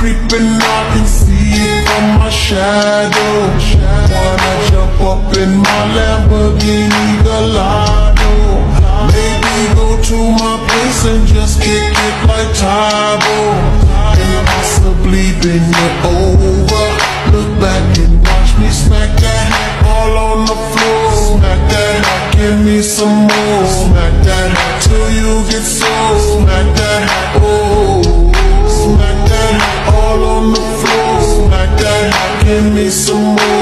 creeping, I can see it from my shadow. Wanna jump up in my Lamborghini Gallardo? Maybe go to my place and just kick it like Tae Bo. Possibly been it over. Look back and watch me smack that all on the floor. Smack that, give me some more. give me some more.